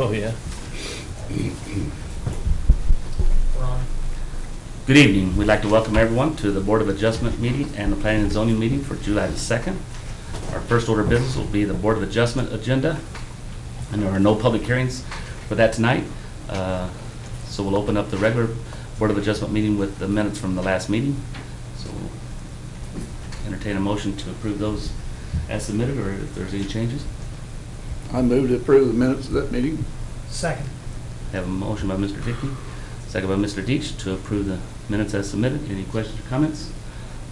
Oh, yeah. Ron? Good evening. We'd like to welcome everyone to the Board of Adjustment meeting and the Planning and Zoning meeting for July the 2nd. Our first order of business will be the Board of Adjustment agenda, and there are no public hearings for that tonight. Uh, So we'll open up the regular Board of Adjustment meeting with the minutes from the last meeting. So we'll entertain a motion to approve those as submitted, or if there's any changes. I move to approve the minutes of that meeting. Second. I Have a motion by Mr. Dickey, second by Mr. Deitch to approve the minutes as submitted. Any questions or comments?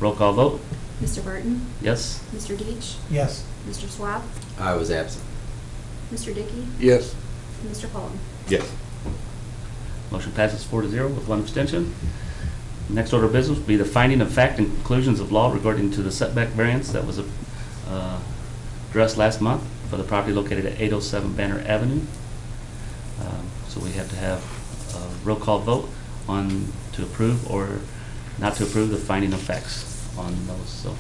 Roll call vote. Mr. Burton? Yes? Mr. Deitch? Yes. Mr. Swab? I was absent. Mr. Dickey? Yes. and Mr. Cullum? Yes. Motion passes four to zero with one abstention. Next order of business will be the finding of fact and conclusions of law regarding to the setback variance that was uh, addressed last month for the property located at 807 Banner Avenue. Um, So we have to have a roll call vote on to approve or not to approve the finding of facts on those. So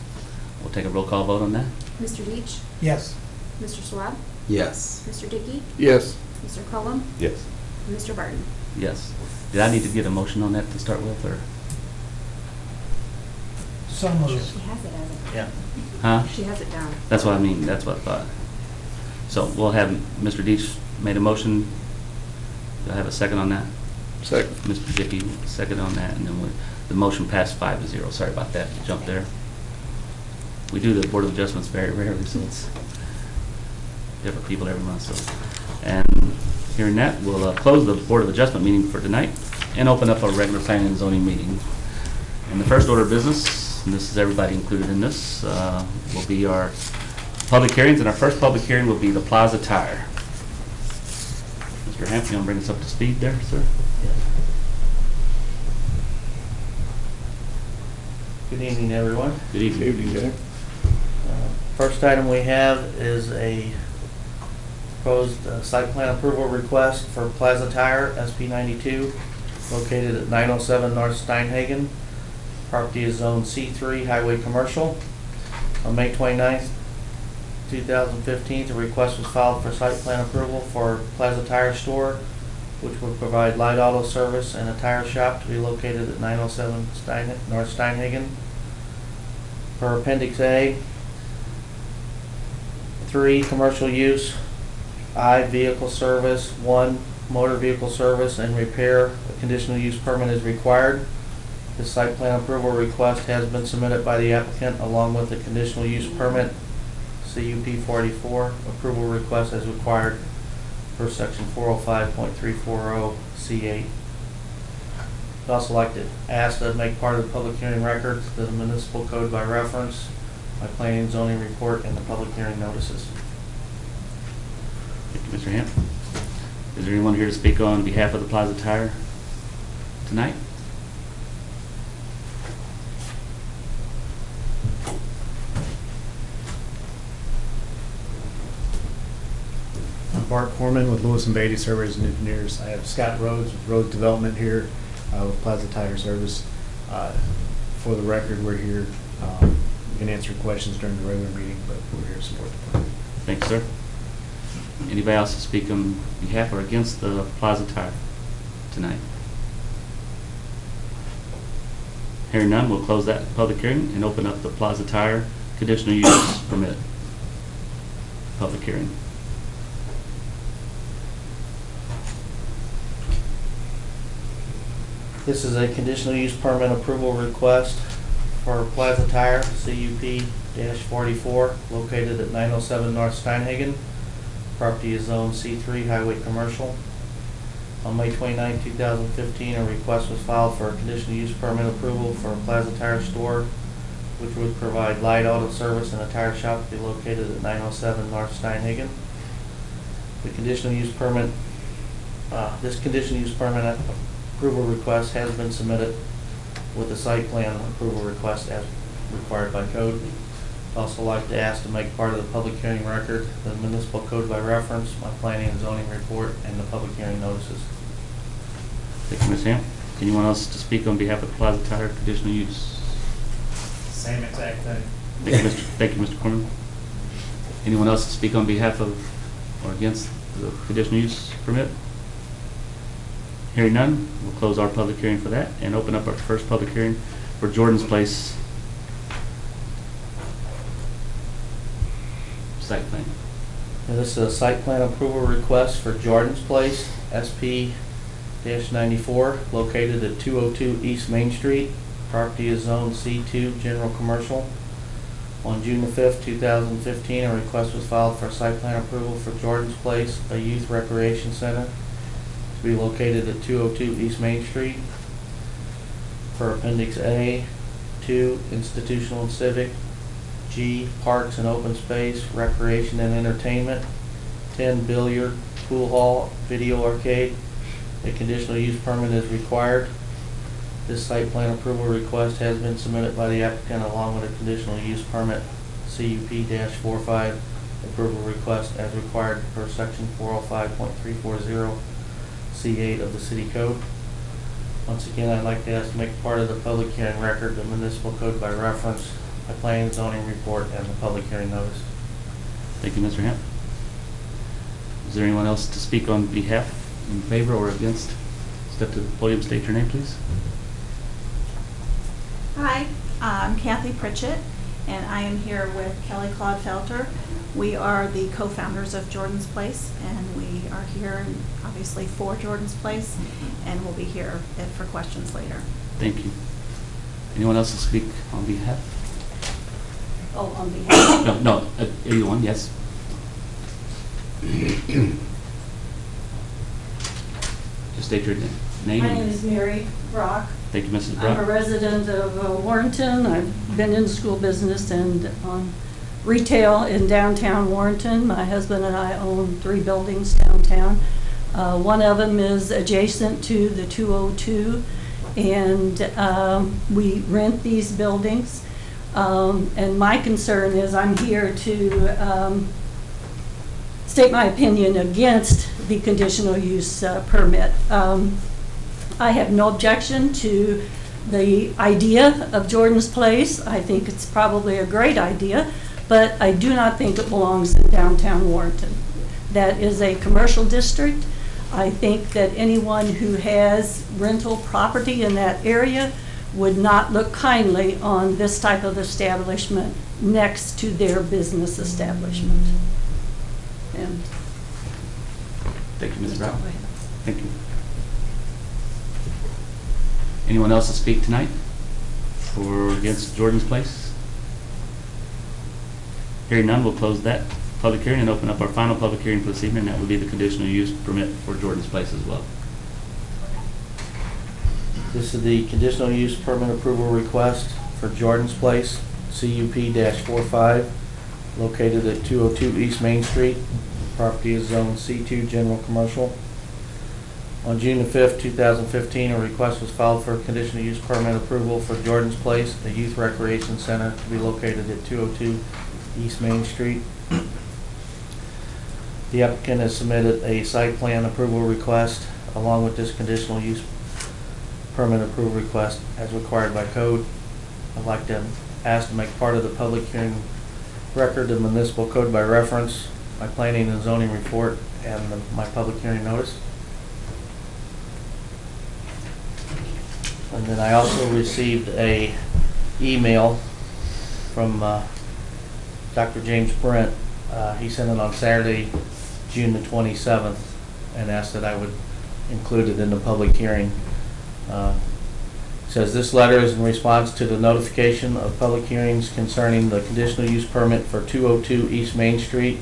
we'll take a roll call vote on that. Mr. Deitch? Yes. Mr. Swab? Yes. Mr. Dickey? Yes. Mr. Cullum? Yes. and Mr. Burton? Yes. Did I need to get a motion on that to start with, or? So moved. She has it as a, Yeah. Huh? she has it down. That's what I mean, that's what I thought. So we'll have, Mr. Deitch made a motion. Do I have a second on that? Second. Mr. Dickey, second on that, and then we, the motion passed five to zero. Sorry about that, jump there. We do the Board of Adjustments very rarely, so it's different people every month, so. And hearing that, we'll uh, close the Board of Adjustment meeting for tonight and open up our regular planning and zoning meeting. And the first order of business, and this is everybody included in this, uh, will be our public hearings, and our first public hearing will be the Plaza Tire. Mr. Hampton, you want to bring us up to speed there, sir? Good evening, everyone. Good Good evening. evening, Jack. Uh, First item we have is a proposed uh, site plan approval request for Plaza Tire, SP 92, located at 907 North Steinhagen. Property is Zone C3 Highway Commercial. On May 29th, 2015, a request was filed for site plan approval for Plaza Tire Store, which would provide light auto service and a tire shop to be located at 907 Stein- North Steinhagen. Per Appendix A, three, commercial use, I, vehicle service, one, motor vehicle service and repair, a conditional use permit is required. The site plan approval request has been submitted by the applicant along with the conditional use permit, CUP 44, approval request as required per section 405.340 C8. I'd also like to ask to make part of the public hearing record the municipal code by reference, my planning zoning report, and the public hearing notices. Thank you, Mr. Hamp. Is there anyone here to speak on behalf of the Plaza Tire tonight? Bart Corman with Lewis and Beatty Surveyors and Engineers. I have Scott Rhodes with Rhodes Development here uh, with Plaza Tire Service. Uh, For the record, we're here, um, we can answer questions during the regular meeting, but we're here to support the plan. Thanks, sir. Anybody else to speak on behalf or against the Plaza Tire tonight? Hearing none, we'll close that public hearing and open up the Plaza Tire conditional use permit. Public hearing. This is a conditional use permit approval request for Plaza Tire, CUP forty-four, located at nine oh seven North Steinhagen. Property is zone C three, highway commercial. On May 29, 2015, a request was filed for a conditional use permit approval for a Plaza Tire store, which would provide light auto service and a tire shop to be located at nine oh seven North Steinhagen. The conditional use permit, uh, this conditional use permit approval request has been submitted with the site plan approval request as required by code. I'd Also like to ask to make part of the public hearing record, the municipal code by reference, my planning and zoning report, and the public hearing notices. Thank you, Ms. Hamp. Anyone else to speak on behalf of Plaza Tire conditional use? Same exact thing. Thank you, Mr. Thank you, Mr. Corman. Anyone else to speak on behalf of or against the conditional use permit? Hearing none, we'll close our public hearing for that and open up our first public hearing for Jordan's Place site plan. Now, This is a site plan approval request for Jordan's Place, SP ninety-four, located at two oh two East Main Street. Property is zoned C two, general commercial. On June the fifth, two thousand fifteen, a request was filed for site plan approval for Jordan's Place, a youth recreation center to be located at 202 East Main Street for Appendix A, 2, Institutional and Civic, G, Parks and Open Space, Recreation and Entertainment, 10, Billiard, Pool Hall, Video Arcade. A conditional use permit is required. This site plan approval request has been submitted by the applicant along with a conditional use permit CUP-45 approval request as required per section 405.340 C eight of the city code. Once again, I'd like to ask to make part of the public hearing record the municipal code by reference, my planning and zoning report, and the public hearing notice. Thank you, Mr. Hamp. Is there anyone else to speak on behalf, in favor, or against? Step to the podium, state your name, please. Hi, I'm Kathy Pritchett, and I am here with Kelly Claude Felter. We are the co-founders of Jordan's Place, and we are here, obviously, for Jordan's Place, and we'll be here if- for questions later. Thank you. Anyone else to speak on behalf? Oh, on behalf No, no, uh, anyone, yes? Just state your name. My name is Mary Brock. Thank you, Mrs. I'm a resident of uh, Warrenton. I've been in school business and um, retail in downtown Warrenton. My husband and I own three buildings downtown. Uh, One of them is adjacent to the 202, and um, we rent these buildings. Um, And my concern is I'm here to um, state my opinion against the conditional use uh, permit. Um, I have no objection to the idea of Jordan's Place. I think it's probably a great idea, but I do not think it belongs in downtown Warrenton. That is a commercial district. I think that anyone who has rental property in that area would not look kindly on this type of establishment next to their business establishment. And Thank you, all Brown. Thank you. Anyone else to speak tonight? For against Jordan's Place? Hearing none, we'll close that public hearing and open up our final public hearing for this evening. And That would be the conditional use permit for Jordan's Place as well. This is the conditional use permit approval request for Jordan's Place, CUP 45 located at 202 East Main Street. Property is zone C2, general commercial. On June the 5th, 2015, a request was filed for a conditional use permit approval for Jordan's Place, a youth recreation center to be located at 202 East Main Street. The applicant has submitted a site plan approval request along with this conditional use permit approval request as required by code. I'd like to ask to make part of the public hearing record the municipal code by reference, my planning and zoning report, and the- my public hearing notice. And then I also received a email from uh, Dr. James Brent. Uh, He sent it on Saturday, June the 27th, and asked that I would include it in the public hearing. Uh, Says this letter is in response to the notification of public hearings concerning the conditional use permit for 202 East Main Street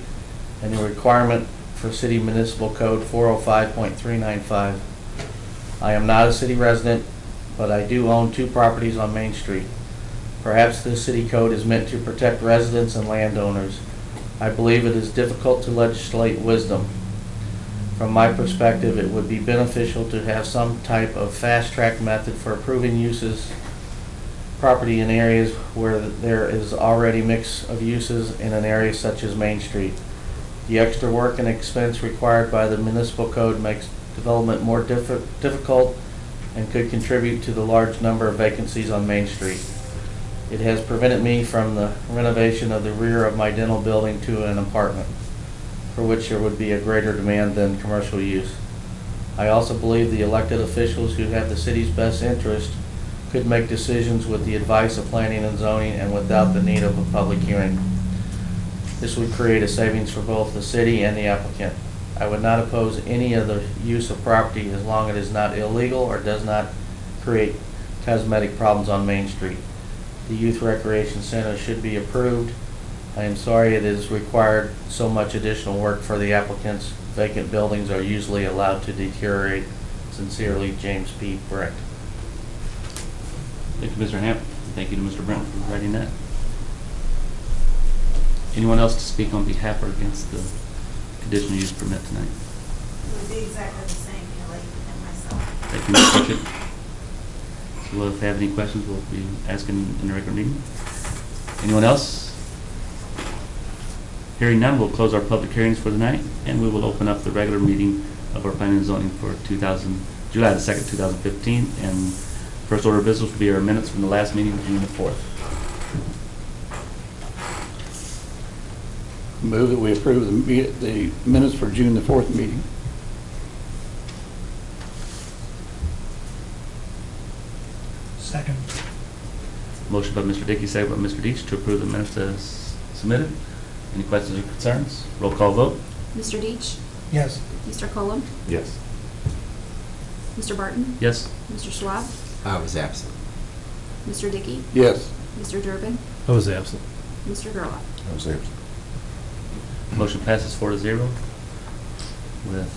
and the requirement for city municipal code 405.395. I am not a city resident, but I do own two properties on Main Street. Perhaps this city code is meant to protect residents and landowners. I believe it is difficult to legislate wisdom. From my perspective, it would be beneficial to have some type of fast-track method for approving uses, property in areas where there is already mix of uses in an area such as Main Street. The extra work and expense required by the municipal code makes development more diffi- difficult and could contribute to the large number of vacancies on Main Street. It has prevented me from the renovation of the rear of my dental building to an apartment. for which there would be a greater demand than commercial use. I also believe the elected officials who have the city's best interest could make decisions with the advice of planning and zoning and without the need of a public hearing. This would create a savings for both the city and the applicant. I would not oppose any other use of property as long as it is not illegal or does not create cosmetic problems on Main Street. The youth recreation center should be approved. I am sorry it is required so much additional work for the applicants. Vacant buildings are usually allowed to deteriorate. Sincerely, James P. Brick. Thank you, Mr. Hamp. Thank you to Mr. Brent for writing that. Anyone else to speak on behalf or against the conditional use permit tonight? It would be exactly the same, Kelly and myself. Thank you, Ms. Pritchett. So we'll- if they have any questions, we'll be asking in the regular meeting. Anyone else? Hearing none, we'll close our public hearings for the night, and we will open up the regular meeting of our planning and zoning for 2000, July the 2nd, 2015. And first order of business will be our minutes from the last meeting, June the 4th. Move that we approve the me- the minutes for June the 4th meeting. Second. Motion by Mr. Dickey, second by Mr. Deitch to approve the minutes as submitted. Any questions or concerns? Roll call vote. Mr. Deitch? Yes. Mr. Cullum? Yes. Mr. Barton? Yes? Mr. Schwab? I was absent. Mr. Dickey? Yes. Mr. Durbin? I was absent. Mr. Gerlach? I was absent. Motion passes four to zero with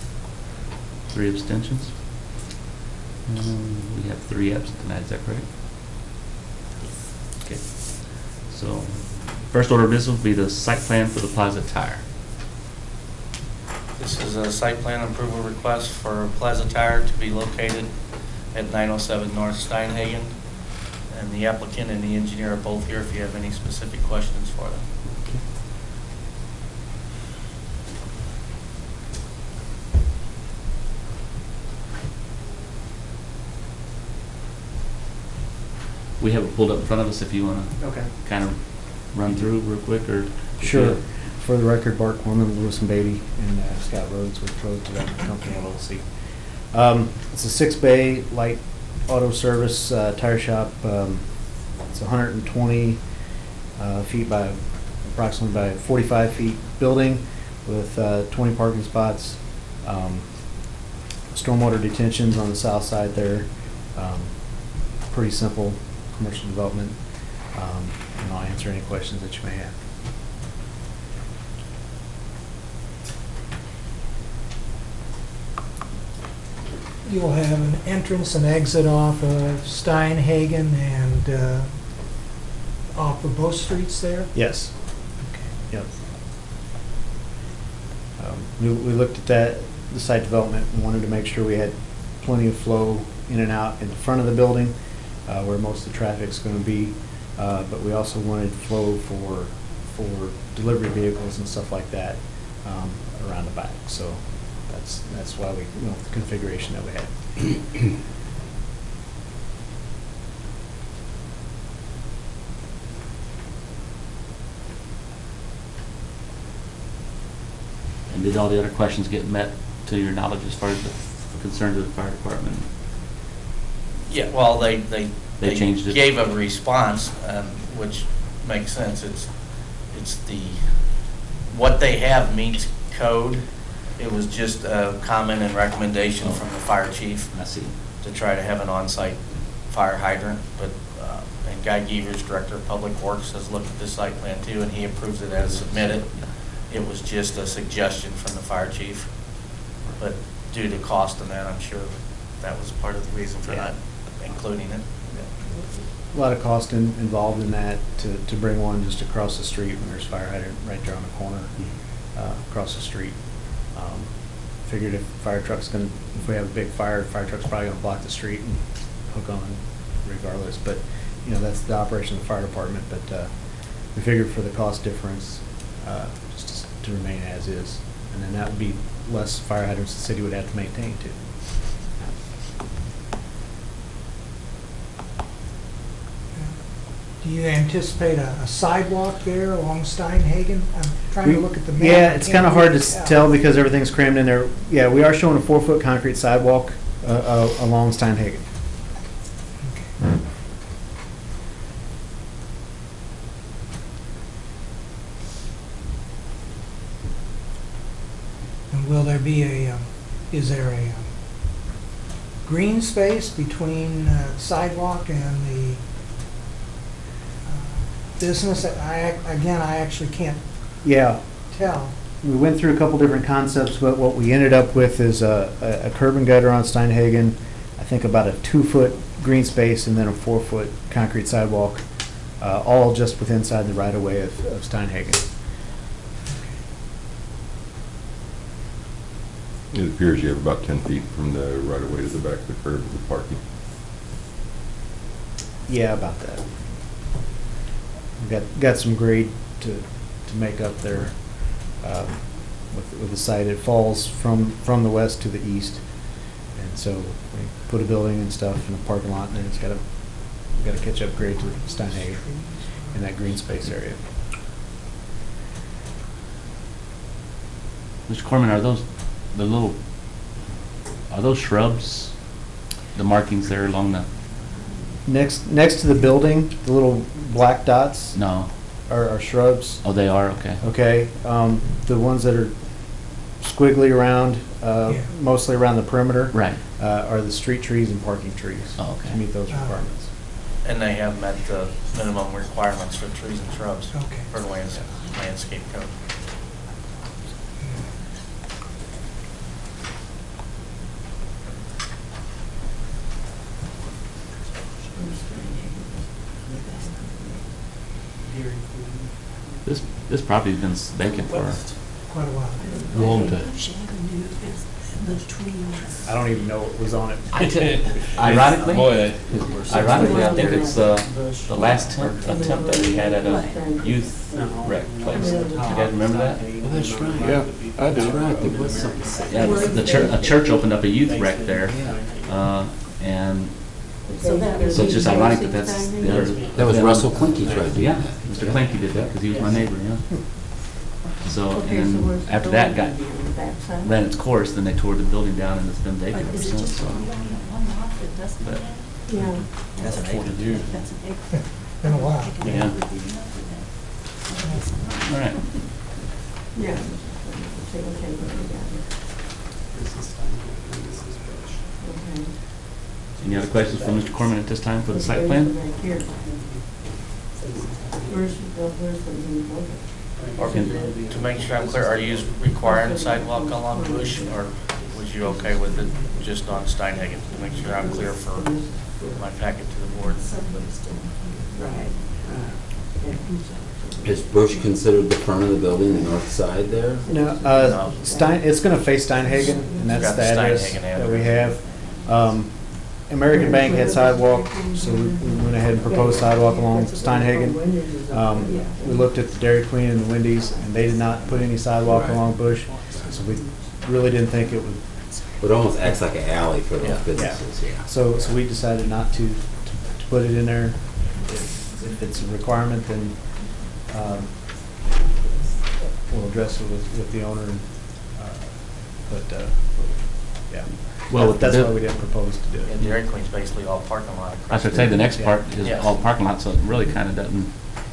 three abstentions. Um, We have three absent tonight, is that correct? Okay. So, first order of business will be the site plan for the Plaza Tire. This is a site plan approval request for Plaza Tire to be located at 907 North Steinhagen. And the applicant and the engineer are both here if you have any specific questions for them. We have it pulled up in front of us if you want to Okay. kind of run through real quick, or? Sure. For the record, Bart Corman, Lewis and Beatty, and uh, Scott Rhodes with Rhodes Development Company LLC. Um, It's a six-bay light auto service uh, tire shop. Um, It's 120 uh, feet by, approximately by 45 feet building with uh, 20 parking spots. Um, Stormwater detentions on the south side there. Um, Pretty simple commercial development. Um, And I'll answer any questions that you may have. You'll have an entrance and exit off of Steinhagen and uh, off of both streets there? Yes. Okay. Yep. Um, We, we looked at that, the site development, and wanted to make sure we had plenty of flow in and out in the front of the building, uh, where most of the traffic's gonna be. Uh, but we also wanted flow for, for delivery vehicles and stuff like that, um, around the back. So that's, that's why we, you know, the configuration that we had. And did all the other questions get met to your knowledge as far as the concerns of the fire department? Yeah, well, they, they. They changed it? Gave a response, um, which makes sense. It's, it's the, what they have meets code. It was just a comment and recommendation from the fire chief I see. to try to have an on-site fire hydrant, but, uh, and Guy Gevers, Director of Public Works, has looked at the site plan too, and he approves it as submitted. It was just a suggestion from the fire chief, but due to cost and that, I'm sure that was part of the reason for not including it. A lot of cost in- involved in that to, to bring one just across the street when there's fire hydrant right there on the corner, uh, across the street. Um, Figured if fire truck's gonna, if we have a big fire, fire truck's probably gonna block the street and hook on regardless. But, you know, that's the operation of the fire department, but, uh, we figured for the cost difference, uh, just to remain as is. And then that would be less fire hydrants the city would have to maintain too. Do Do you anticipate a a sidewalk there along Steinhagen? I'm trying to look at the map. Yeah, it's kind of hard to tell because everything's crammed in there. Yeah, we are showing a four-foot concrete sidewalk uh, uh, along Steinhagen. And will there be a, um, is there a um, green space between uh, sidewalk and the business? I, again, I actually can't Yeah, tell. we went through a couple different concepts, but what we ended up with is a, a- a curb and gutter on Steinhagen, I think about a two-foot green space and then a four-foot concrete sidewalk, uh, all just within inside the right-of-way of of Steinhagen. It appears you have about 10 feet from the right-of-way to the back of the curb of the parking. Yeah, about that. Got, got some grade to, to make up there um, with, with the site. It falls from, from the west to the east. And so we put a building and stuff in a parking lot and it's gotta, gotta catch up grade to Steinhagen in that green space area. Mr. Corman, are those, the little, are those shrubs, the markings there along the, Next, next to the building, the little black dots no, are, are shrubs. oh, they are, okay. Okay, um, the ones that are squiggly around, uh, Yeah. mostly around the perimeter. Right. uh, are the street trees and parking trees. Oh, okay. To meet those Ah. requirements. And they have met the minimum requirements for trees and shrubs Okay. for the lands- landscape code. This, this property's been vacant for, Quite a while. long time. I don't even know what was on it. Ironically, ironically, I think it's, uh, the last attempt, attempt that we had at a youth rec place. You guys remember that? That's right. Yeah, I do. That's right, there was some- Yeah, the church, a church opened up a youth rec there, uh, and So so it's just ironic that that's. their- That was Russell Clinky's right there. Yeah, Mr. Clanky did that, because he was my neighbor, yeah. So, and then after that got, ran its course, then they tore the building down and it's been vacant ever since, so. But, That's an acre. Been a while. yeah. All right. Yeah. Any other questions for Mr. Corman at this time for the site plan? Or to make sure I'm clear, are you requiring sidewalk along Bush, or was you okay with it just on Steinhagen? To make sure I'm clear for my packet to the board. Is Bush considered the front of the building, the north side there? No, uh, Stein, it's gonna face Steinhagen, and that's Got the the address Steinhagen that we address. have. Um, American Bank had sidewalk, so we we went ahead and proposed sidewalk along Steinhagen. Um, we looked at the Dairy Queen and the Wendy's, and they did not put any sidewalk along Bush, so we really didn't think it would, It almost acts like an alley for Yeah. those businesses, yeah. so, so we decided not to, to to put it in there. If if it's a requirement, then, um, we'll address it with, with the owner, and, uh, but, uh, yeah. Well, with the That's bu- why we didn't propose to do And it. Dairy Queen's basically all parking lot. I should say, the next part is Yeah. all parking lot, so it really kind of doesn't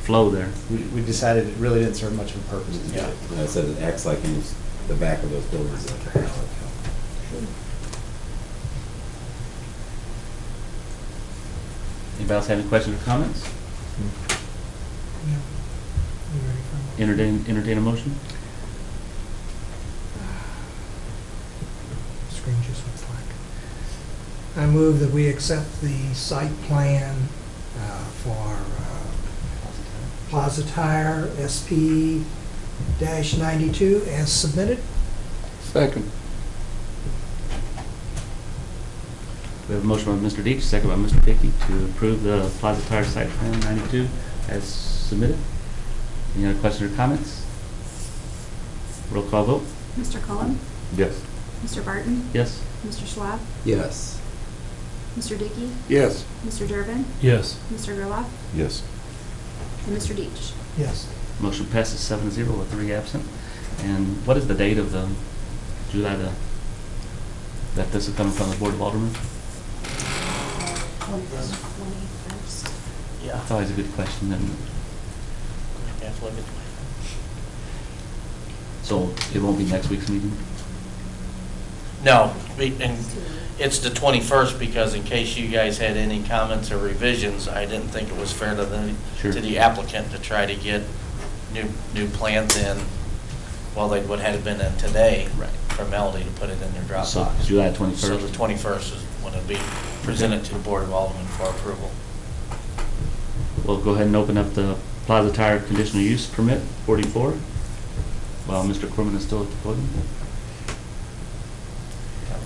flow there. We, we decided it really didn't serve much of a purpose to do Yeah. it. And I said it acts like in the back of those buildings like an alley. Anybody else have any questions or comments? Yeah. You ready for a motion? Entertain, entertain a motion? Screen just went black. I move that we accept the site plan uh, for uh, Plaza Tire SP dash ninety-two as submitted. Second. We have a motion by Mr. Deitch, second by Mr. Dickey, to approve the Plaza Tire Site Plan 92 as submitted. Any other questions or comments? Roll call vote? Mr. Cullen? Yes. Mr. Barton? Yes? Mr. Schwab? Yes. Mr. Dickey? Yes. Mr. Durbin? Yes. Mr. Gerlach? Yes. and Mr. Deitch. Yes. Motion passes seven zero with three absent. And what is the date of the July the, that this is coming from the Board of Aldermen? Twenty-first. Yeah. That's always a good question, and Yeah, look at- so it won't be next week's meeting? No, and it's the 21st because in case you guys had any comments or revisions, I didn't think it was fair to the, Sure. to the applicant to try to get new, new plans in, well, they would have been in today. Right. For Melody to put it in their So Dropbox. July 21st. So the 21st? 21st is when it'll be presented to the Board of Aldermen for approval. We'll go ahead and open up the Plaza Tire conditional use permit, 44, while Mr. Corman is still at the podium.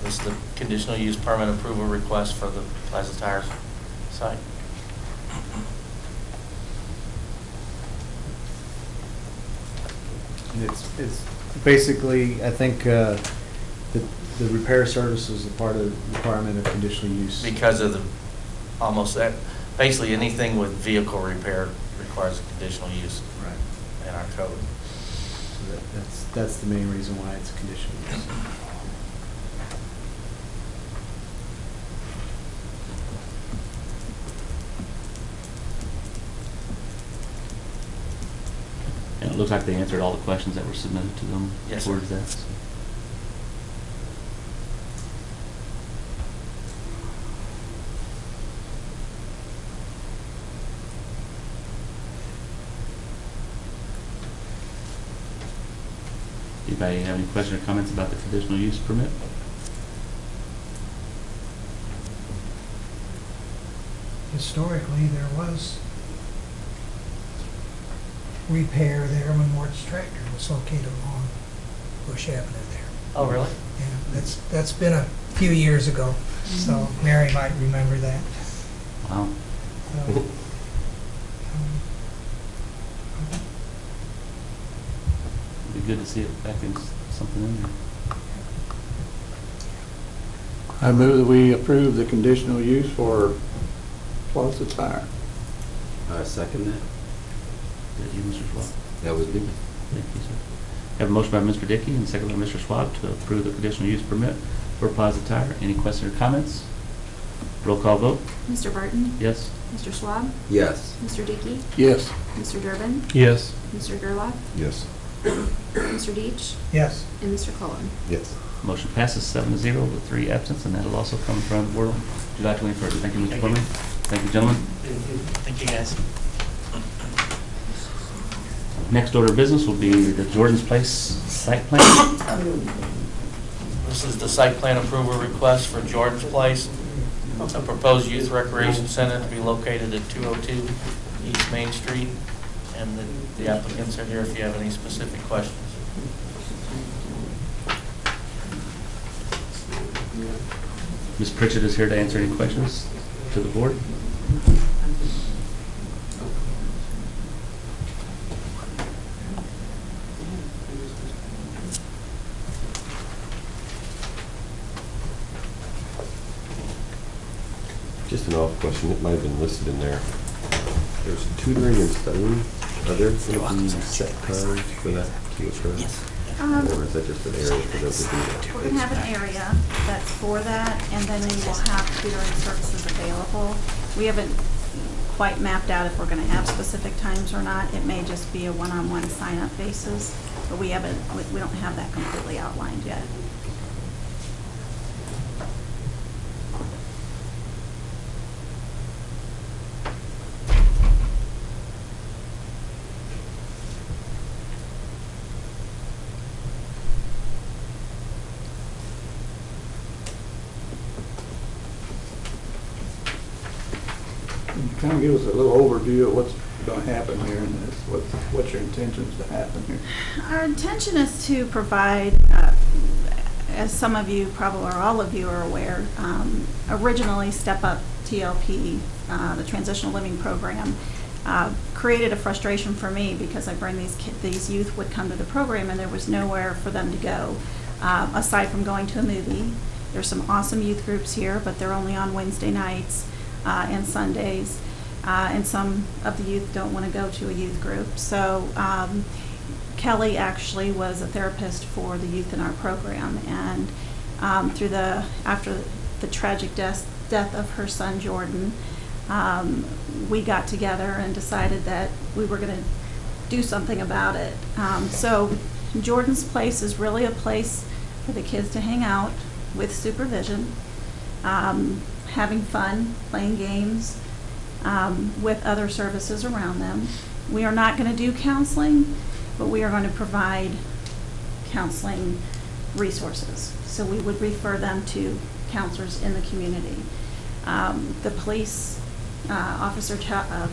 Uh, the conditional use permit approval request for the Plaza Tires site. It's, it's basically, I think, uh, the, the repair service is a part of the requirement of conditional use. Because of the, almost that, basically anything with vehicle repair requires a conditional use Right. in our code. So that- That's, that's the main reason why it's conditional use. Looks like they answered all the questions that were submitted to them Yes, sir. towards that. so. Anybody have any questions or comments about the conditional use permit? Historically, there was repair there when Mort's Tractor was located along Bush Avenue there. Oh, really? Yeah, that's, that's been a few years ago, so Mary might remember that. Wow. So, um, It'd be good to see it back in s- something in there. I move that we approve the conditional use for Plaza Tire. I second that. Is that you, Mr. Schwab? That was me. Thank you, sir. Have a motion by Mr. Dickey and second by Mr. Schwab to approve the conditional use permit for Plaza Tire. Any questions or comments? Roll call vote? Mr. Barton, Yes? Mr. Schwab, Yes. Mr. Dickey, Yes. Mr. Durbin, Yes. Mr. Gerlach, Yes. Mr. Deitch, Yes, and Mr. Cullen. Yes. Motion passes seven to zero with three absents, and that'll also come from the board on July twenty-first. Thank you, Mr. Thank Corman. Thank you, gentlemen. Thank you, guys. Next order of business will be the Jordan's Place site plan. This is the site plan approval request for Jordan's Place, a proposed youth recreation center to be located at 202 East Main Street. And the- the applicants are here if you have any specific questions. Ms. Pritchett is here to answer any questions to the board. Just an off question, it might have been listed in there. There's tutoring and studying. Are there going to be set times for that to occur? Um, Or is that just an area for them to do that? We're gonna have an area that's for that, and then we will have tutoring services available. We haven't quite mapped out if we're gonna have specific times or not. It may just be a one-on-one sign-up basis, but we haven't, we we don't have that completely outlined yet. Kind of give us a little overview of what's going to happen here and this, what, what's your intentions to happen here? Our intention is to provide, uh, as some of you, probably, or all of you are aware, um, originally Step Up TLP, uh, the Transitional Living Program, uh, created a frustration for me because I bring these, these youth would come to the program and there was nowhere for them to go, uh, aside from going to a movie. There's some awesome youth groups here, but they're only on Wednesday nights uh, and Sundays. Uh, and some of the youth don't want to go to a youth group. So um, Kelly actually was a therapist for the youth in our program, and um, through the after the tragic death death of her son Jordan, um, we got together and decided that we were going to do something about it. Um, so Jordan's Place is really a place for the kids to hang out with supervision, um, having fun, playing games um, with other services around them. We are not going to do counseling, but we are going to provide counseling resources. So we would refer them to counselors in the community. Um, the police uh, officer, Ch- uh,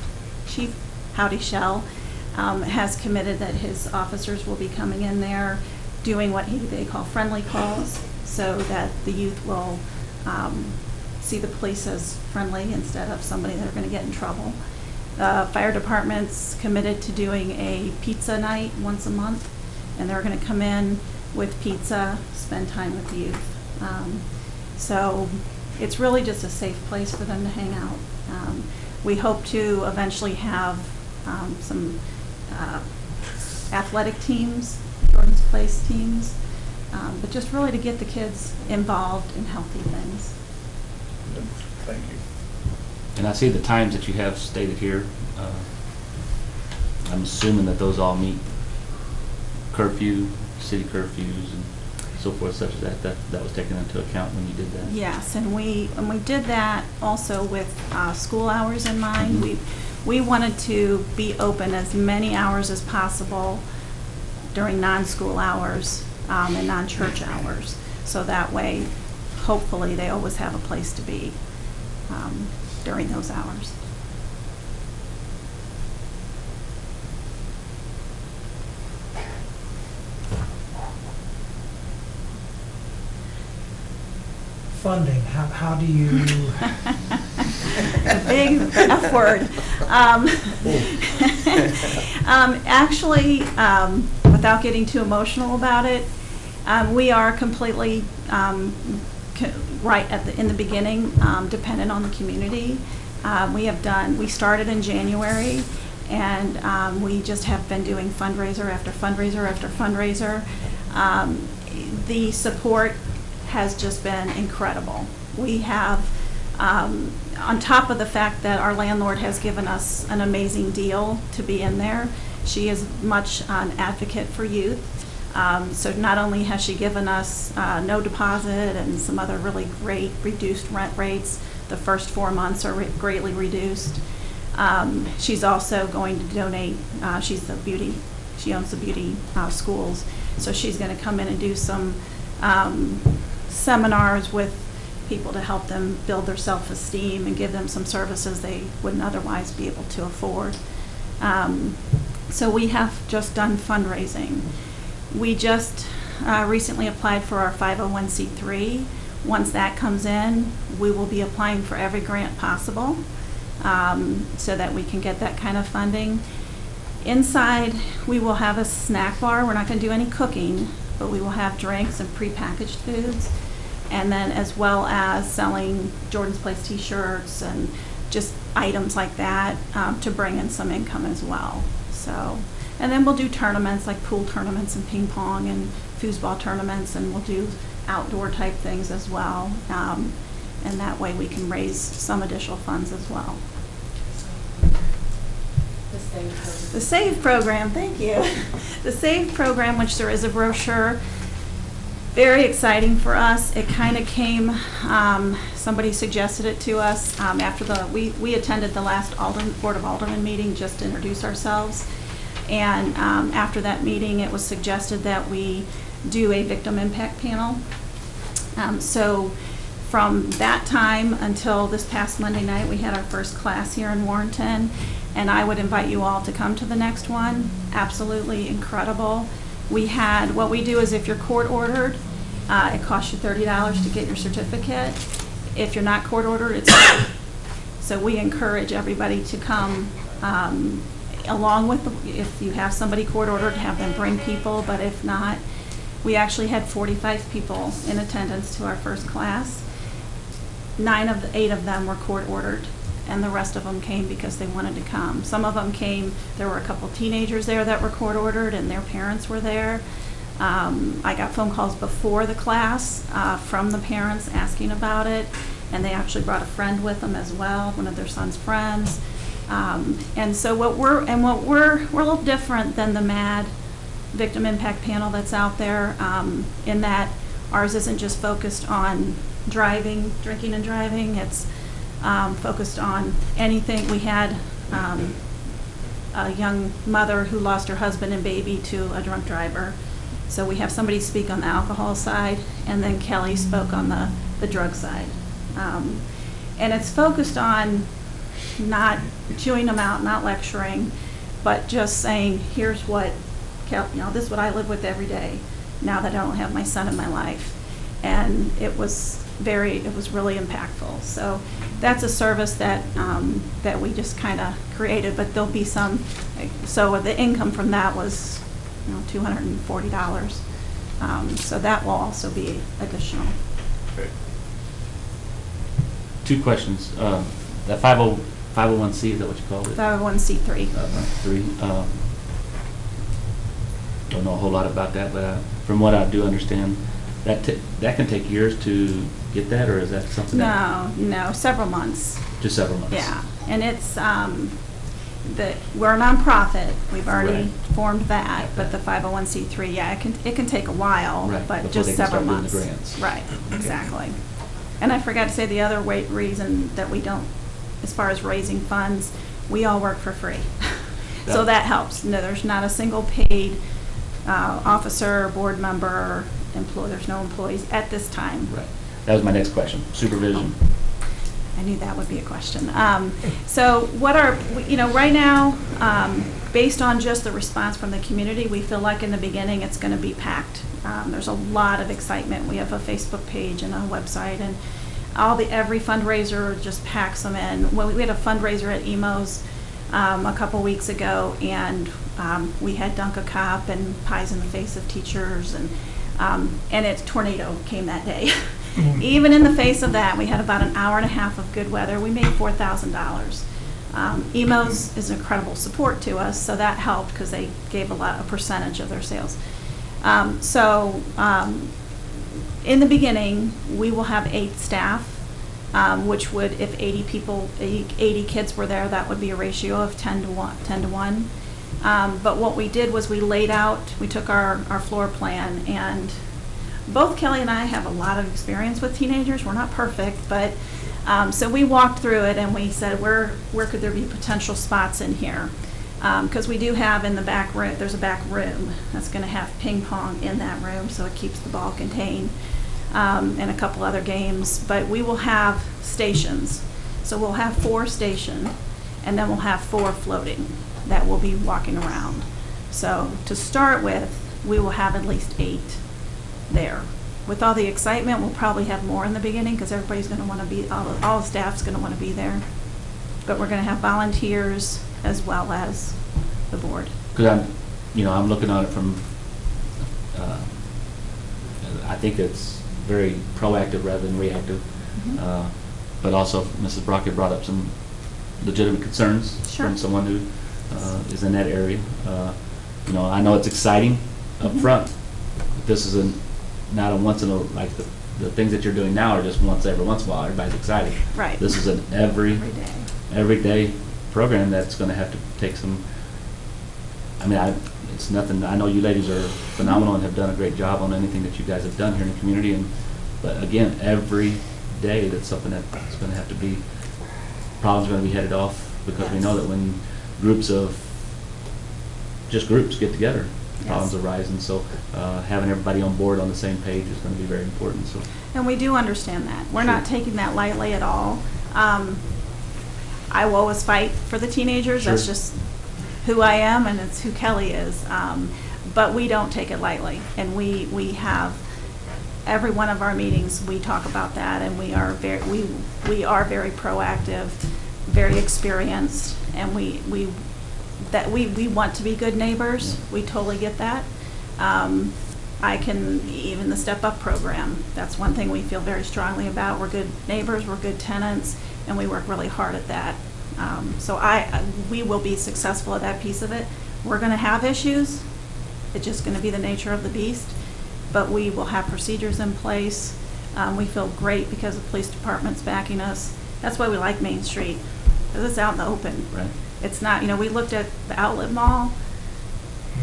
Chief Howdy Shell, um, has committed that his officers will be coming in there doing what he, they call friendly calls, so that the youth will um, see the police as friendly instead of somebody they're going to get in trouble. Uh, fire department's committed to doing a pizza night once a month, and they're going to come in with pizza, spend time with the youth. Um, so it's really just a safe place for them to hang out. Um, we hope to eventually have um, some uh, athletic teams, Jordan's Place teams, um, but just really to get the kids involved in healthy things. Thank you. And I see the times that you have stated here. Uh, I'm assuming that those all meet curfew, city curfews and so forth such as that. That, that was taken into account when you did that? Yes, and we, and we did that also with uh, school hours in mind. Mhm. We, we wanted to be open as many hours as possible during non-school hours um, and non-church hours. So that way, hopefully, they always have a place to be um, during those hours. Funding, how, how do you, The big F word. Um, um, Actually, um, without getting too emotional about it, um, we are completely, um, right at the, in the beginning, um, dependent on the community. Uh, We have done, we started in January, and um, we just have been doing fundraiser after fundraiser after fundraiser. Um, The support has just been incredible. We have, um, on top of the fact that our landlord has given us an amazing deal to be in there, she is much an advocate for youth. Um, So not only has she given us uh, no deposit and some other really great reduced rent rates, the first four months are re- greatly reduced. Um, She's also going to donate, uh, she's the beauty, she owns the beauty uh, schools, so she's going to come in and do some um, seminars with people to help them build their self-esteem and give them some services they wouldn't otherwise be able to afford. Um, So we have just done fundraising. We just uh, recently applied for our 501c3. Once that comes in, we will be applying for every grant possible um, so that we can get that kind of funding. Inside, we will have a snack bar. We're not going to do any cooking, but we will have drinks and prepackaged foods. And then as well as selling Jordan's Place t-shirts and just items like that um, to bring in some income as well. So, and then we'll do tournaments like pool tournaments and ping pong and foosball tournaments, and we'll do outdoor type things as well. Um, and that way we can raise some additional funds as well. The SAVE program, thank you. The SAVE program, which there is a brochure, very exciting for us. It kind of came, um, somebody suggested it to us um, after the, we, we attended the last Alderman, Board of Alderman meeting just to introduce ourselves. And um, after that meeting, it was suggested that we do a victim impact panel. Um, So from that time until this past Monday night, we had our first class here in Warrenton. And I would invite you all to come to the next one. Absolutely incredible. We had, what we do is if you're court ordered, uh, it costs you thirty dollars to get your certificate. If you're not court ordered, it's free. So we encourage everybody to come, um, along with, the- if you have somebody court ordered, have them bring people, but if not, we actually had forty-five people in attendance to our first class. Nine of the, eight of them were court ordered. and the rest of them came because they wanted to come. Some of them came, there were a couple teenagers there that were court ordered, and their parents were there. Um, I got phone calls before the class uh, from the parents asking about it, and they actually brought a friend with them as well, one of their son's friends. Um, and so what we're and what we're we're a little different than the MADD victim impact panel that's out there um, in that ours isn't just focused on driving, drinking and driving. It's um, focused on anything. We had um, a young mother who lost her husband and baby to a drunk driver. So we have somebody speak on the alcohol side, and then Kelly spoke on the, the drug side. Um, and it's focused on not chewing them out, not lecturing, but just saying, here's what, you know, this is what I live with every day now that I don't have my son in my life. And it was very, it was really impactful. So that's a service that, um, that we just kind of created, but there'll be some, so the income from that was, you know, two hundred and forty dollars. Um, so that will also be additional. Two questions. Um, That 50 501C, is that what you called it? Five oh one C three. Uh, Three. um, Don't know a whole lot about that, but uh, from what I do understand, that, ta- that can take years to get that, or is that something that? No, no, several months. Just several months? Yeah, and it's, um, the, we're a nonprofit, we've already Right. formed that, but the five oh one C three, yeah, it can, it can take a while, Right, but before just they can several start doing the months. grants. Right, exactly. And I forgot to say the other wa- reason that we don't, as far as raising funds, we all work for free. So That- helps, no, there's not a single paid, uh, officer, board member, employee, there's no employees at this time. Right. That was my next question. Supervision. I knew that would be a question. Um, So what are, you know, right now, um, based on just the response from the community, we feel like in the beginning, it's going to be packed. Um, There's a lot of excitement. We have a Facebook page and a website, and all the, every fundraiser just packs them in. Well, we had a fundraiser at Emos um, a couple weeks ago, and um, we had Dunk a Cop and Pies in the Face of Teachers, and, um, and it tornado came that day. Even in the face of that, we had about an hour and a half of good weather. We made four thousand dollars. Um, Emos is incredible support to us, so that helped because they gave a lot, a percentage of their sales. Um, so, um, in the beginning, we will have eight staff, um, which would, if 80 people, 80 kids were there, that would be a ratio of 10 to 1. 10 to 1. Um, but what we did was we laid out, we took our, our floor plan, and both Kelly and I have a lot of experience with teenagers. We're not perfect, but um, so we walked through it and we said, where where could there be potential spots in here? Because we do have in the back room, there's a back room that's going to have ping pong in that room, so it keeps the ball contained, um, and a couple other games. But we will have stations, so we'll have four station, and then we'll have four floating that will be walking around. So to start with, we will have at least eight there. With all the excitement, we'll probably have more in the beginning because everybody's going to want to be, all, all staff's going to want to be there. But we're going to have volunteers as well as the board. Because I'm, you know, I'm looking at it from, uh, I think it's very proactive rather than reactive. Mhm. Uh, But also, Mrs. Brockett brought up some legitimate concerns Sure. from someone who uh, is in that area. Uh, You know, I know it's exciting up Mhm. front. but This is a, not a once in a, like, the, the things that you're doing now are just once every once in a while, everybody's excited. Right. This is an every, Every day. everyday program that's gonna have to take some, I mean, I, it's nothing, I know you ladies are phenomenal and have done a great job on anything that you guys have done here in the community, and, but again, every day, that's something that's gonna have to be, problems are gonna be headed off, because we know that when groups of, just groups get together, problems Yes. arise, and so, uh, having everybody on board on the same page is gonna be very important, so. And we do understand that. We're not taking that lightly at all. Um, I will always fight for the teenagers. That's just who I am and it's who Kelly is. Um, but we don't take it lightly. And we, we have, every one of our meetings, we talk about that and we are very, we, we are very proactive, very experienced, and we, we, that we, we want to be good neighbors. We totally get that. Um, I can, even the Step Up program, that's one thing we feel very strongly about. We're good neighbors, we're good tenants, and we work really hard at that. Um, So I, we will be successful at that piece of it. We're going to have issues. It's just going to be the nature of the beast, but we will have procedures in place. Um, We feel great because the police department's backing us. That's why we like Main Street, because it's out in the open. Right. It's not, you know, we looked at the outlet mall,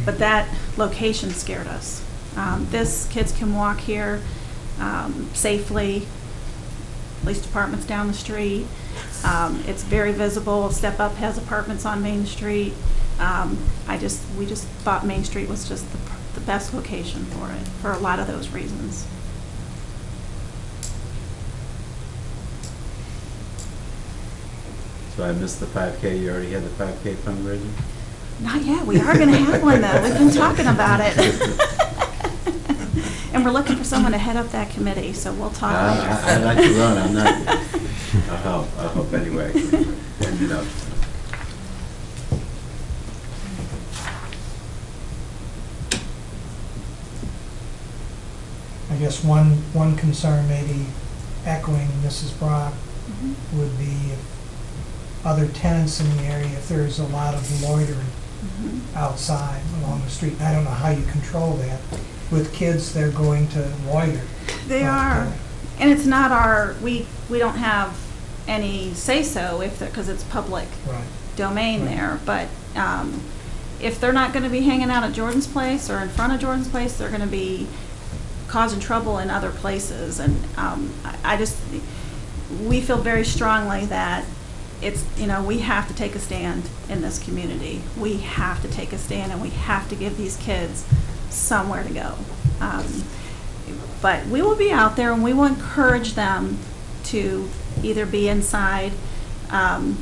but that location scared us. Um, This, kids can walk here um, safely, police department's down the street. Um, It's very visible, Step Up has apartments on Main Street. Um, I just, we just thought Main Street was just the the best location for it, for a lot of those reasons. So I missed the five K, you already had the five K fundraiser? Not yet, we are gonna have one though, we've been talking about it. And we're looking for someone to head up that committee, so we'll talk I, later. I- I'd like to run, I'm not, I'll help, I hope anyway. End it up. I guess one, one concern maybe echoing Mrs. Brock Mhm. would be if other tenants in the area, if there's a lot of loitering Mhm. outside along the street. I don't know how you control that. With kids, they're going to loiter. They But, are, uh, and it's not our, we, we don't have any say-so if, because it's public Right. domain Right. there, but um, if they're not gonna be hanging out at Jordan's Place or in front of Jordan's Place, they're gonna be causing trouble in other places, and um, I I just, we feel very strongly that it's, you know, we have to take a stand in this community. We have to take a stand, and we have to give these kids somewhere to go. Um, But we will be out there, and we will encourage them to either be inside, um,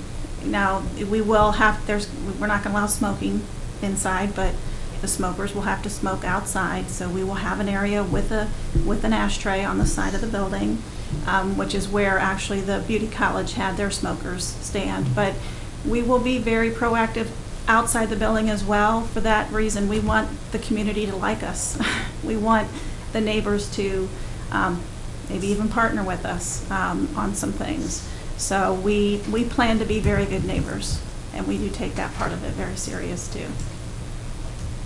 now, we will have, there's, we're not gonna allow smoking inside, but the smokers will have to smoke outside, so we will have an area with a, with an ashtray on the side of the building, um, which is where actually the beauty college had their smokers stand. But we will be very proactive outside the building as well. For that reason, we want the community to like us. We want the neighbors to, um, maybe even partner with us, um, on some things. So we, we plan to be very good neighbors, and we do take that part of it very serious too.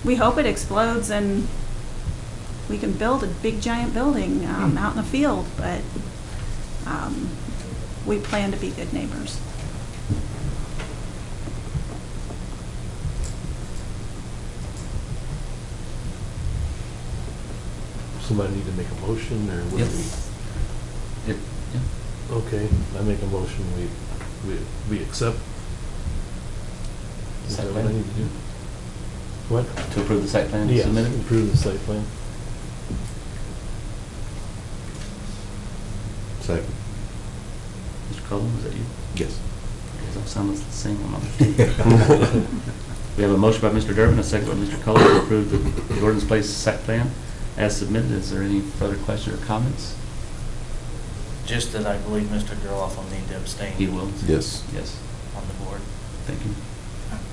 We hope it explodes and we can build a big giant building, um, out in the field, but, um, we plan to be good neighbors. Somebody need to make a motion, or what do Yes. It- yeah. Okay, I make a motion, we, we, we accept. Is Site that what I plan? need to do? What? To approve the site plan Yes, submitted? approve the site plan. Second. Mr. Cullen, was that you? Yes. Does that sound the same on We have a motion by Mr. Durbin, a second by Mr. Cullen to approve the Jordan's Place site plan as submitted. Is there any further question or comments? Just that I believe Mr. Gerlach will need to abstain. He will. Yes. Yes, On the board. thank you.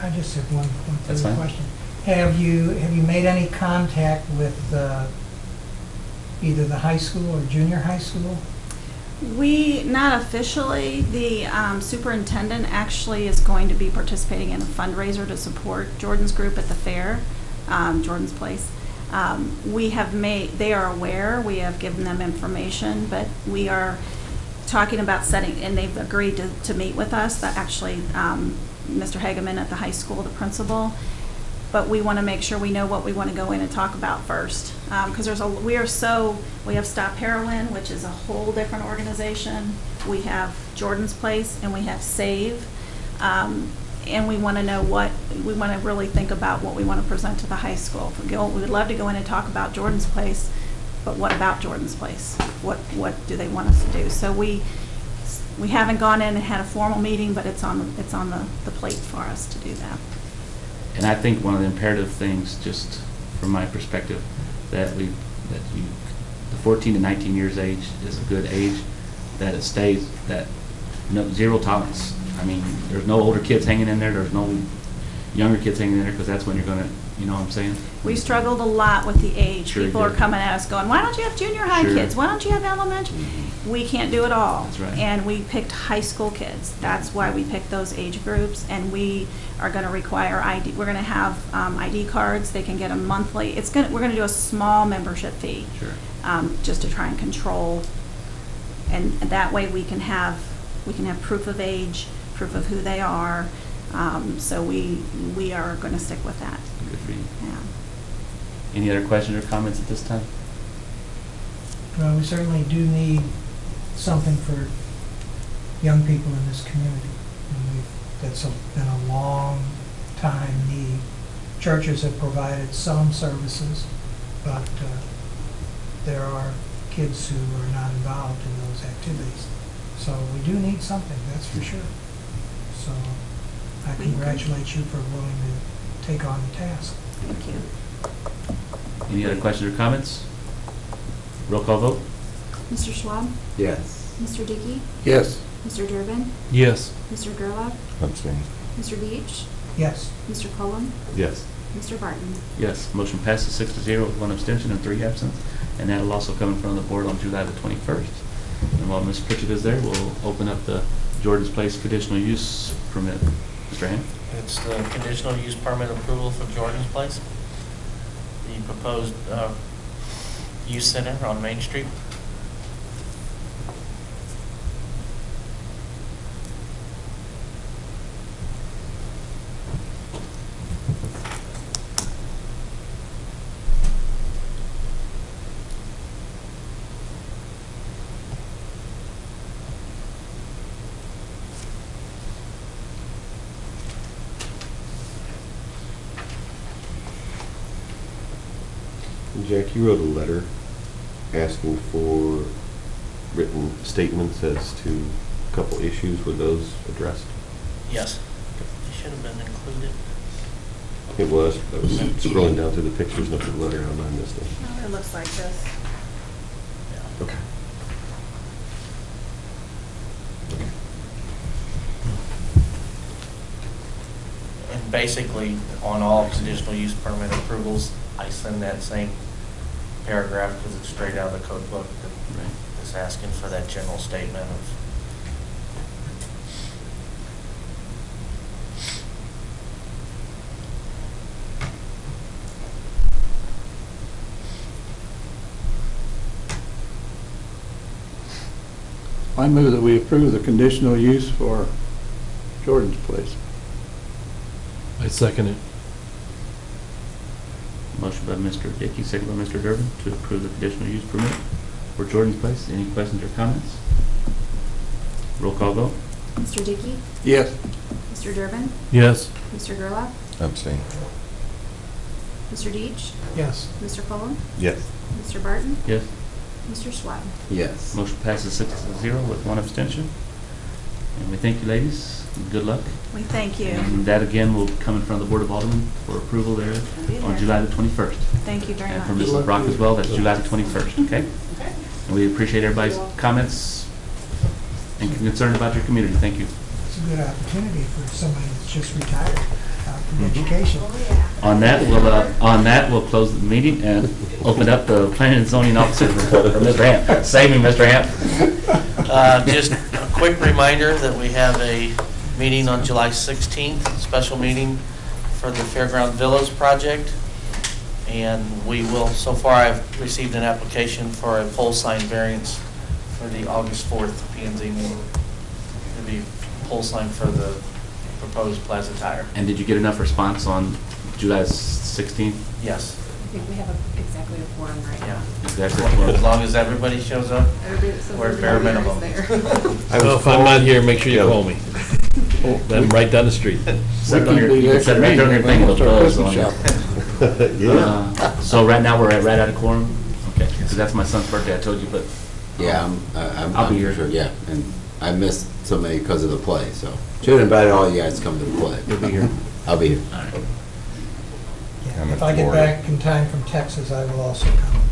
I just have one, one That's further fine. question. Have you, have you made any contact with uh, either the high school or junior high school? We, not officially, the um, superintendent actually is going to be participating in a fundraiser to support Jordan's group at the fair, um, Jordan's Place. Um, We have made, they are aware, we have given them information, but we are talking about setting, and they've agreed to, to meet with us, that actually, um, Mr. Hageman at the high school, the principal, but we want to make sure we know what we want to go in and talk about first. Because there's a, we are so, we have Stop Heroin, which is a whole different organization. We have Jordan's Place, and we have Save. Um, And we want to know what, we want to really think about what we want to present to the high school. We would love to go in and talk about Jordan's Place, but what about Jordan's Place? What, what do they want us to do? So we, we haven't gone in and had a formal meeting, but it's on, it's on the, the plate for us to do that. And I think one of the imperative things, just from my perspective, that we, that you, the fourteen to nineteen years age is a good age, that it stays, that, no, zero tolerance. I mean, there's no older kids hanging in there, there's no younger kids hanging in there, because that's when you're gonna, You know what I'm saying? We struggled a lot with the age. Sure People are did. coming at us going, why don't you have junior high Sure. kids? Why don't you have elementary? Mhm. We can't do it all. That's right. And we picked high school kids. That's why we picked those age groups. And we are going to require ID, we're going to have um, ID cards. They can get them monthly. It's going, to we're going to do a small membership fee. Sure. um, just to try and control. And that way we can have, we can have proof of age, proof of who they are. Um, So we, we are going to stick with that. Good for you. Yeah. Any other questions or comments at this time? Well, we certainly do need something for young people in this community. And we've, that's a- been a long time need. Churches have provided some services, but uh, there are kids who are not involved in those activities. So we do need something, that's for sure. So I congratulate you for willing to take on the task. Thank you. Any other questions or comments? Roll call vote? Mr. Schwab? Yes. Mr. Dickey? Yes. Mr. Durbin? Yes. Mr. Gerlach? Abstain. Mr. Deitch? Yes, Mr. Cullen? Yes. Mr. Barton? Yes, motion passes six to zero with one abstention and three absent. And that'll also come in front of the board on July the twenty-first. And while Ms. Pritchett is there, we'll open up the Jordan's Place conditional use permit. Mr. Ham? It's the conditional use permit approval for Jordan's Place, the proposed uh, youth center on Main Street. Jack, you wrote a letter asking for written statements as to a couple issues. Were those addressed? Yes. It should have been included. It was. I was scrolling down through the pictures and looked at the letter, and I missed it. Oh, it looks like this. Okay. And basically, on all conditional use permit approvals, I send that same paragraph because it's straight out of the code book. that Right. It's asking for that general statement of I move that we approve the conditional use for Jordan's Place. I second it. Motion by Mr. Dickey, second by Mr. Durbin to approve the conditional use permit for Jordan's Place. Any questions or comments? Roll call vote? Mr. Dickey? Yes. Mr. Durbin? Yes. Mr. Gerlach? Abstain. Mr. Deitch? yes. Mr. Cullen? Yes. Mr. Barton? Yes. Mr. Schwab? Yes. Motion passes six to zero with one abstention. And we thank you, ladies. And Good luck. We thank you. And that again will come in front of the Board of Aldermen for approval there Be on. July the 21st. Thank you very much. And for much. Mrs. Brock as well, that's July the 21st, okay? okay. And we appreciate everybody's comments and concern about your community. Thank you. It's a good opportunity for somebody that's just retired out from Mhm. education. On that, we'll, uh, on that, we'll close the meeting and open up the planning and zoning officer report for Mr. Hamp. Save me, Mr. Hamp. Uh, Just a quick reminder that we have a meeting on July 16th, special meeting for the Fairground Villas project. And we will, so far I've received an application for a pole sign variance for the August 4th P and Z meeting. It'll be pole sign for the proposed Plaza Tire. And did you get enough response on July 16th? Yes, I think we have a- exactly a forum right yeah. now. Exactly. As long as everybody shows up, Everybody that we're they're bare minimum. there. Well, if I'm not here, make sure you Yeah. call me. I'm right down the street. Set it on your- you can set it right extra on your thing, we'll it'll start on Christmas you. Yeah. Uh, So right now, we're at right out of quorum? Okay, because that's my son's birthday, I told you, but Yeah, I'm, I- I'm. I'll be I'm here. Sure, yeah, and I missed so many because of the play, so. Should have invited all you guys to come to the play. you'll be here. I'll be here. All right. Yeah, I'm If I get Florida. back in time from Texas, I will also come.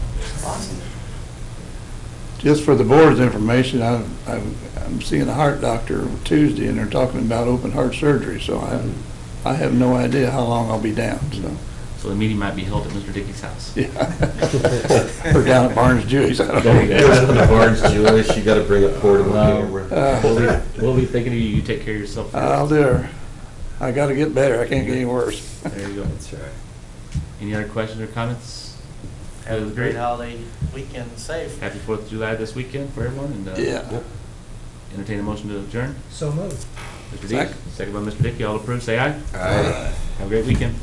Just for the board's information, I'm, I'm I'm seeing a heart doctor Tuesday, and they're talking about open heart surgery, so I, I have no idea how long I'll be down, so. So the meeting might be held at Mr. Dickey's house. Yeah. Or down at Barnes Jewish, I don't There you know. go. Go to the Barnes Jewish, you gotta bring a portable No. camera. Uh, We'll be, we'll be thinking of you, you take care of yourself. I'll do it. I gotta get better, I can't get any worse. There you go. That's right. Any other questions or comments? Have a great holiday weekend, safe. Happy Fourth of July this weekend for everyone, and, uh, Yeah. entertain a motion to adjourn. So moved. Mr. Deitch, Second. second by Mr. Dickey, all approved, say aye. Aye. Have a great weekend.